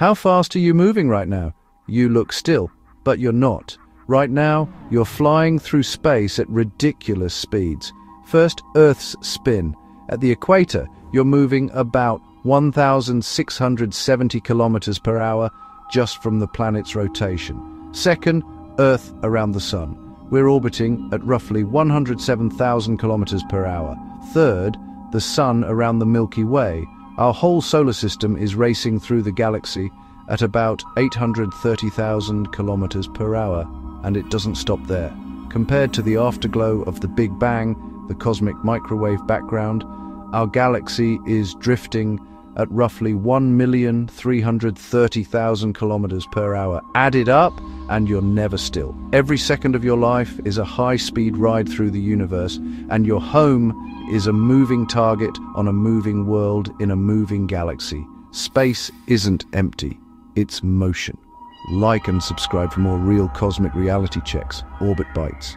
How fast are you moving right now? You look still, but you're not. Right now, you're flying through space at ridiculous speeds. First, Earth's spin. At the equator, you're moving about 1,670 kilometers per hour just from the planet's rotation. Second, Earth around the Sun. We're orbiting at roughly 107,000 kilometers per hour. Third, the Sun around the Milky Way. Our whole solar system is racing through the galaxy at about 830,000 kilometers per hour, and it doesn't stop there. Compared to the afterglow of the Big Bang, the cosmic microwave background, our galaxy is drifting at roughly 1,330,000 kilometers per hour. Add it up, and you're never still. Every second of your life is a high-speed ride through the universe, and your home is a moving target on a moving world in a moving galaxy. Space isn't empty, it's motion. Like and subscribe for more real cosmic reality checks. Orbit Bites.